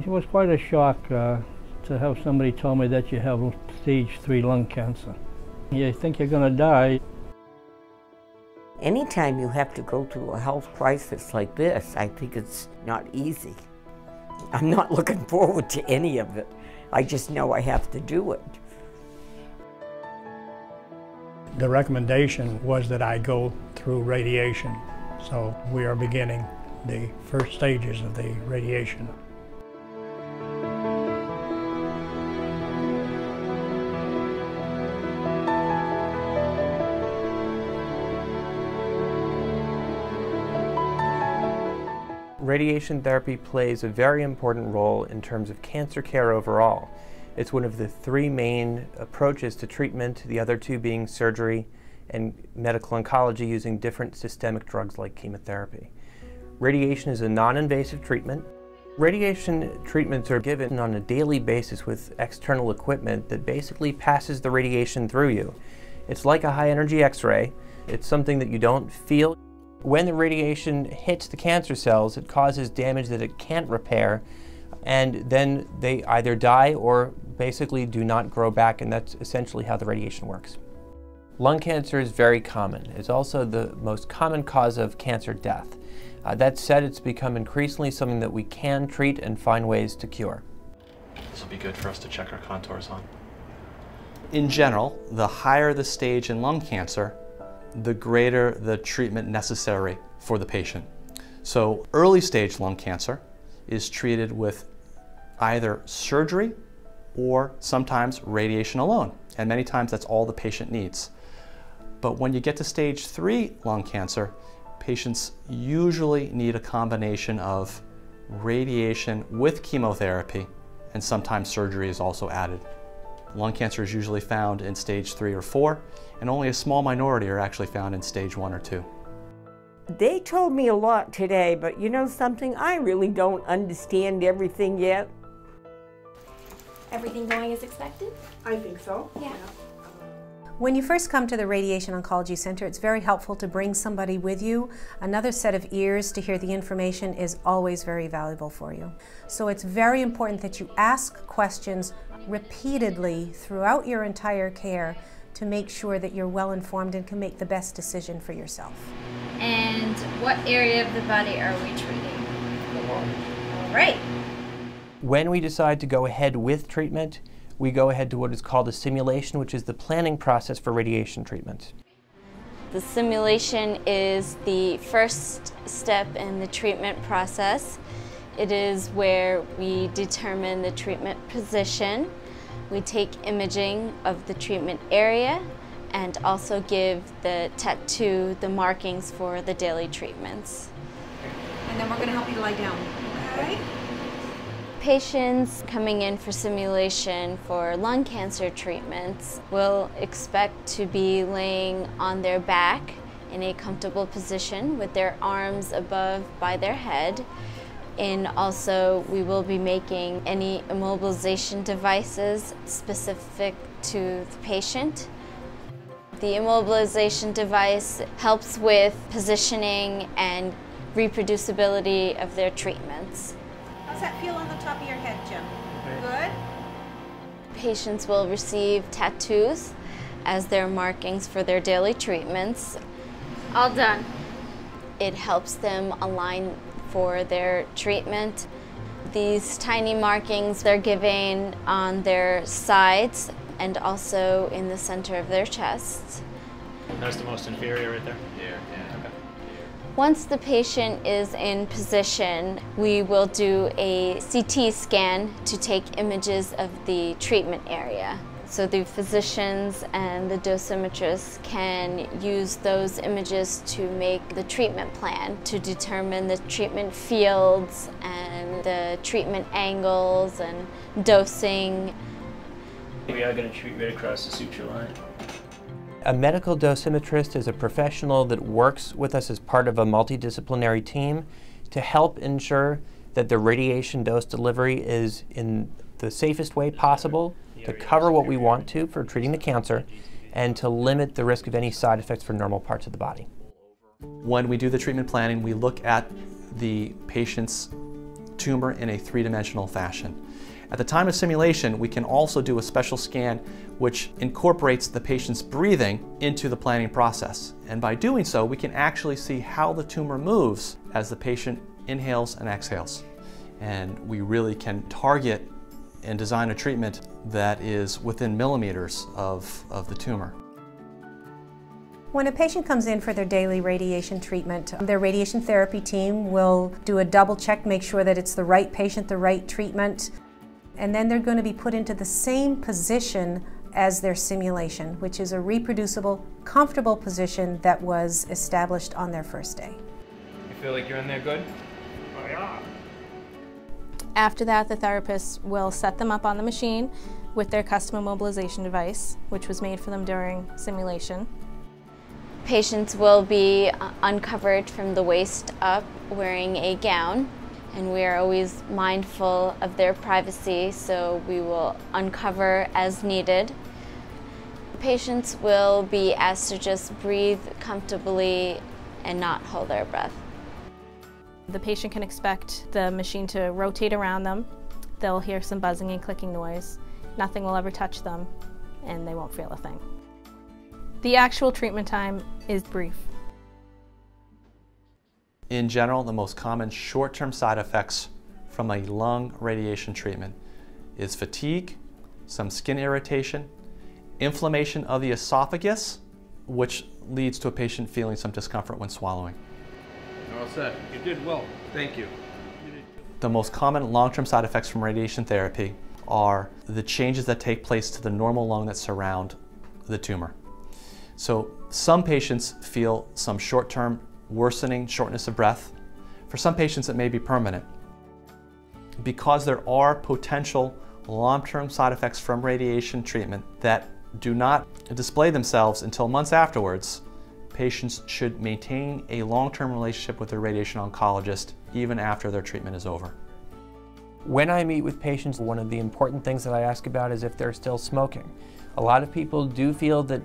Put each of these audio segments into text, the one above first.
It was quite a shock uh, to have somebody tell me that you have stage three lung cancer. You think you're going to die. Anytime you have to go through a health crisis like this, I think it's not easy. I'm not looking forward to any of it. I just know I have to do it. The recommendation was that I go through radiation. So we are beginning the first stages of the radiation. Radiation therapy plays a very important role in terms of cancer care overall. It's one of the three main approaches to treatment, the other two being surgery and medical oncology using different systemic drugs like chemotherapy. Radiation is a non-invasive treatment. Radiation treatments are given on a daily basis with external equipment that basically passes the radiation through you. It's like a high energy x-ray. It's something that you don't feel. When the radiation hits the cancer cells, it causes damage that it can't repair, and then they either die or basically do not grow back, and that's essentially how the radiation works. Lung cancer is very common. It's also the most common cause of cancer death. Uh, that said, it's become increasingly something that we can treat and find ways to cure. This will be good for us to check our contours on. In general, the higher the stage in lung cancer, the greater the treatment necessary for the patient. So early stage lung cancer is treated with either surgery or sometimes radiation alone. And many times that's all the patient needs. But when you get to stage three lung cancer, patients usually need a combination of radiation with chemotherapy and sometimes surgery is also added. Lung cancer is usually found in stage three or four, and only a small minority are actually found in stage one or two. They told me a lot today, but you know something? I really don't understand everything yet. Everything going as expected? I think so. Yeah. When you first come to the Radiation Oncology Center, it's very helpful to bring somebody with you. Another set of ears to hear the information is always very valuable for you. So it's very important that you ask questions repeatedly throughout your entire care to make sure that you're well informed and can make the best decision for yourself. And what area of the body are we treating? The lung. All right. When we decide to go ahead with treatment, we go ahead to what is called a simulation, which is the planning process for radiation treatment. The simulation is the first step in the treatment process. It is where we determine the treatment position. We take imaging of the treatment area and also give the tattoo the markings for the daily treatments. And then we're going to help you lie down. Okay? Patients coming in for simulation for lung cancer treatments will expect to be laying on their back in a comfortable position with their arms above by their head. And also we will be making any immobilization devices specific to the patient. The immobilization device helps with positioning and reproducibility of their treatments. How's that feel on the top of your head, Jim? Good? Patients will receive tattoos as their markings for their daily treatments. All done. It helps them align for their treatment. These tiny markings they're giving on their sides and also in the center of their chest. That's the most inferior right there? Yeah, yeah. Okay. Once the patient is in position, we will do a CT scan to take images of the treatment area. So the physicians and the dosimetrists can use those images to make the treatment plan to determine the treatment fields and the treatment angles and dosing. We are going to treat right across the suture line. A medical dosimetrist is a professional that works with us as part of a multidisciplinary team to help ensure that the radiation dose delivery is in the safest way possible to cover what we want to for treating the cancer and to limit the risk of any side effects for normal parts of the body. When we do the treatment planning, we look at the patient's tumor in a three-dimensional fashion. At the time of simulation, we can also do a special scan which incorporates the patient's breathing into the planning process. And by doing so, we can actually see how the tumor moves as the patient inhales and exhales. And we really can target and design a treatment that is within millimeters of, of the tumor. When a patient comes in for their daily radiation treatment, their radiation therapy team will do a double check, make sure that it's the right patient, the right treatment, and then they're going to be put into the same position as their simulation, which is a reproducible, comfortable position that was established on their first day. You feel like you're in there good? After that, the therapist will set them up on the machine with their custom immobilization device, which was made for them during simulation. Patients will be uh, uncovered from the waist up wearing a gown and we are always mindful of their privacy so we will uncover as needed. Patients will be asked to just breathe comfortably and not hold their breath. The patient can expect the machine to rotate around them. They'll hear some buzzing and clicking noise. Nothing will ever touch them and they won't feel a thing. The actual treatment time is brief. In general, the most common short-term side effects from a lung radiation treatment is fatigue, some skin irritation, inflammation of the esophagus, which leads to a patient feeling some discomfort when swallowing. Set. You did well. Thank you. The most common long-term side effects from radiation therapy are the changes that take place to the normal lung that surround the tumor. So some patients feel some short-term worsening shortness of breath. For some patients, it may be permanent. Because there are potential long-term side effects from radiation treatment that do not display themselves until months afterwards, patients should maintain a long-term relationship with their radiation oncologist even after their treatment is over. When I meet with patients, one of the important things that I ask about is if they're still smoking. A lot of people do feel that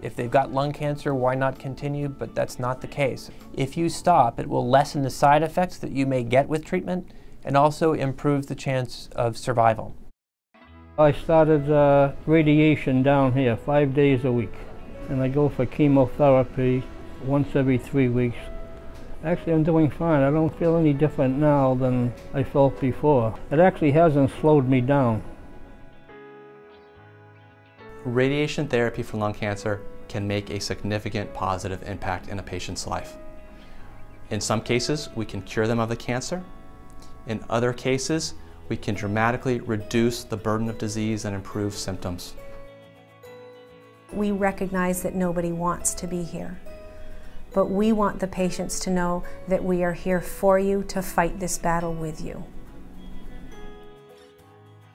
if they've got lung cancer, why not continue? But that's not the case. If you stop, it will lessen the side effects that you may get with treatment and also improve the chance of survival. I started uh, radiation down here five days a week, and I go for chemotherapy once every three weeks. Actually, I'm doing fine. I don't feel any different now than I felt before. It actually hasn't slowed me down. Radiation therapy for lung cancer can make a significant positive impact in a patient's life. In some cases, we can cure them of the cancer. In other cases, we can dramatically reduce the burden of disease and improve symptoms. We recognize that nobody wants to be here, but we want the patients to know that we are here for you to fight this battle with you.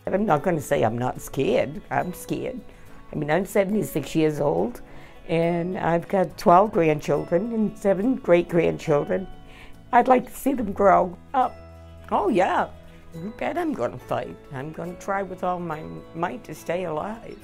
I'm not going to say I'm not scared. I'm scared. I mean, I'm 76 years old, and I've got 12 grandchildren and seven great grandchildren. I'd like to see them grow up. Oh, yeah. You bet I'm going to fight. I'm going to try with all my might to stay alive.